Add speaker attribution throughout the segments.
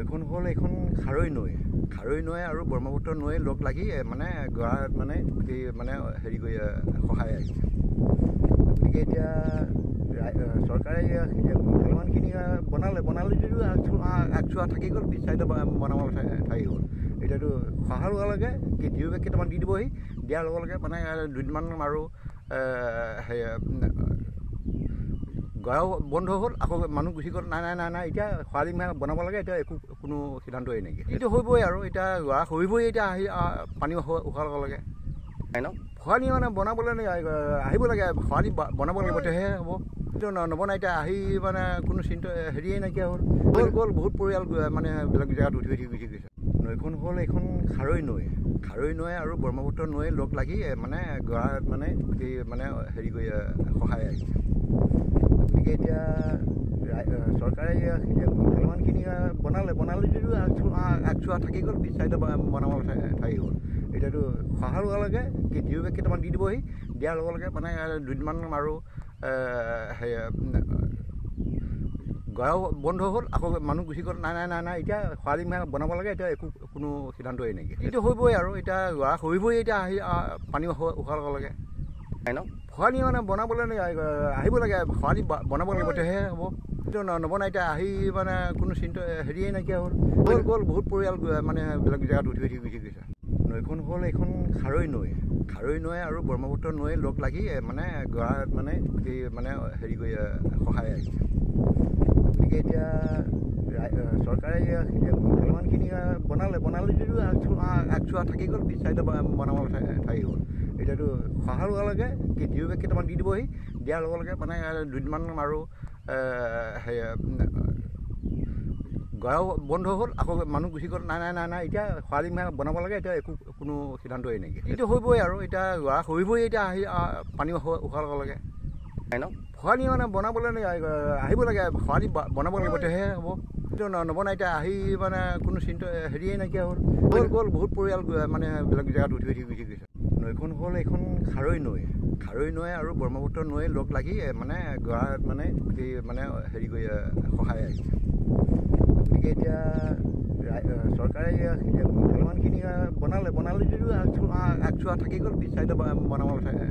Speaker 1: নৈখন হ'ল এইখন খাৰৈ নৈ। খাৰৈ নৈ আৰু ব্ৰহ্মপুত্ৰ নৈ লগ লাগি মানে গৰাত মানে গোটেই মানে হেৰি কৰি সহায় আহিছে। গতিকে এতিয়া চৰকাৰে ভালেমানখিনি বনালে বনালে যদিও আগচোৱা থাকি গ'ল চাইডে বনাব থাকি গ'ল এতিয়াতো সহায়ৰ লগে লগে বেগ কেইটামান দি দিবহি। দিয়াৰ লগে লগে মানে দুদিনমান আৰু গড়াও বন্ধ হ'ল আকৌ মানুহ গুচি গ'ল নাই নাই নাই নাই এতিয়া খৰালি মাহ বনাব লাগে এতিয়া একো কোনো সিদ্ধান্তই নাইকিয়া। এইটো হ'বই আৰু এতিয়া গৰা সৰিবই এতিয়া আহি পানী উশাৰ লগে লগে ন? খৰালি মানে বনাবলৈ আহিব লাগে খৰালি বনাব লাগিব তেতিয়াহে হ'ব। এইটো নবনাই এতিয়া আহি মানে কোনো চিন্তা হেৰিয়ে নাইকিয়া হ'ল। গ'ল গ'ল বহুত পৰিয়াল মানে বেলেগ জেগাত উঠি উঠি গুচি গৈছে। নৈখন হ'ল এইখন খাৰৈ নৈ। খাৰৈ নৈ আৰু ব্ৰহ্মপুত্ৰ নৈ লগ লাগি মানে গৰাত মানে গোটেই মানে হেৰি কৰি সহায় আহিছে। গতিকে এতিয়া চৰকাৰে ভালেমানখিনি বনালে বনালে যদিও আগচোৱা থাকি গ'ল পিছ চাইডে বনাব থাকি গ'ল। এতিয়াতো সহায়ৰ লগে লগে বেগ কেইটামান দি দিবহি দিয়াৰ লগে লগে মানে দুদিনমান আৰু গড়াও বন্ধ হ'ল আকৌ মানুহ গুচি গ'ল নাই নাই নাই নাই এতিয়া খৰালি মাহ বনাব লাগে এতিয়া একো কোনো সিদ্ধান্তই নাইকিয়া। এইটো হ'বই আৰু এতিয়া গৰা সৰিবই এতিয়া আহি পানী উশাৰ লগে লগে। খৰালি মানে বনাবলৈ আহিব লাগে খৰালি বনাব লাগিব তেতিয়াহে হ'ব। এইটো নবনাই এতিয়া আহি মানে কোনো চিন্তা হেৰিয়ে নাইকিয়া হ'ল। গ'ল গ'ল বহুত পৰিয়াল মানে বেলেগ জেগাত উঠি উঠি গুচি গৈছে। নৈখন হ'ল এইখন খাৰৈ নৈ। খাৰৈ নৈ আৰু ব্ৰহ্মপুত্ৰ নৈ লগ লাগি মানে গৰাত মানে গোটেই মানে হেৰি কৰি সহায় আহিছে। গতিকে এতিয়া চৰকাৰে ভালেমানখিনি বনালে বনালে যদিও আগচোৱা থাকি গ'ল পিছ চাইডে বনাব থাকি গ'ল এতিয়াতো সহায়ৰ লগে লগে জিঅ' বেগ কেইটামান দি দিবহি। দিয়াৰ লগে লগে মানে দুদিনমান আৰু গড়াও বন্ধ হ'ল আকৌ মানুহ গুচি গ'ল। নাই নাই নাই নাই এতিয়া খৰালি মাহ বনাব লাগে এতিয়া একো কোনো সিদ্ধান্তই নাইকিয়া এইটো হ'বই আৰু এতিয়া গৰা সৰিবই এতিয়া আহি পানী উশাৰ লগে। লগে ন? খৰালি মানে বনাবলৈ আহিব লাগে খৰালি বনাব লাগিব তেতিয়াহে হ'ব। এইটো নবনাই এতিয়া আহি মানে কোনো চিন্তা হেৰিয়ে নাইকিয়া হ'ল। গ'ল গ'ল বহুত পৰিয়াল মানে বেলেগ জেগাত উঠি উঠি গুচি গৈছে। নৈখন হ'ল এইখন খাৰৈ নৈ। খাৰৈ নৈ আৰু ব্ৰহ্মপুত্ৰ নৈ লগ লাগি মানে গৰাত মানে গোটেই মানে হেৰি কৰি সহায় আহিছে। গতিকে এতিয়া চৰকাৰে ভালেমানখিনি বনালে বনালে যদিও আগচোৱা থাকি গ'ল পিছ চাইডে বনাব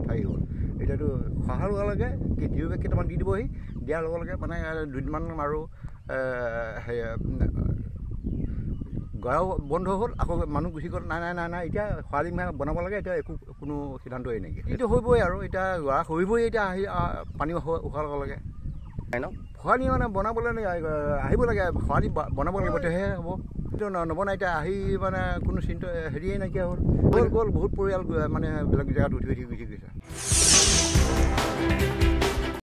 Speaker 1: থাকি গ'ল। এতিয়াতো সহায়ৰ লগে লগে বেগ কেইটামান দি দিবহি। দিয়াৰ লগে লগে মানে দুদিনমান আৰু গড়াও বন্ধ হ'ল আকৌ মানুহ গুচি গ'ল নাই নাই নাই নাই এতিয়া খৰালি মাহ বনাব লাগে এতিয়া একো কোনো সিদ্ধান্তই নাইকিয়া এইটো হ'বই আৰু এতিয়া গৰা সৰিবই এতিয়া আহি পানী উশাৰ লগে লগে ন? খৰালি মানে বনাবলৈ আহিব লাগে খৰালি বনাব লাগিব তেতিয়াহে হ'ব। এইটো নবনাই এতিয়া আহি মানে কোনো চিন্তা হেৰিয়ে নাইকিয়া হ'ল। গ'ল গ'ল বহুত পৰিয়াল মানে বেলেগ জেগাত উঠি উঠি গুচি গৈছে।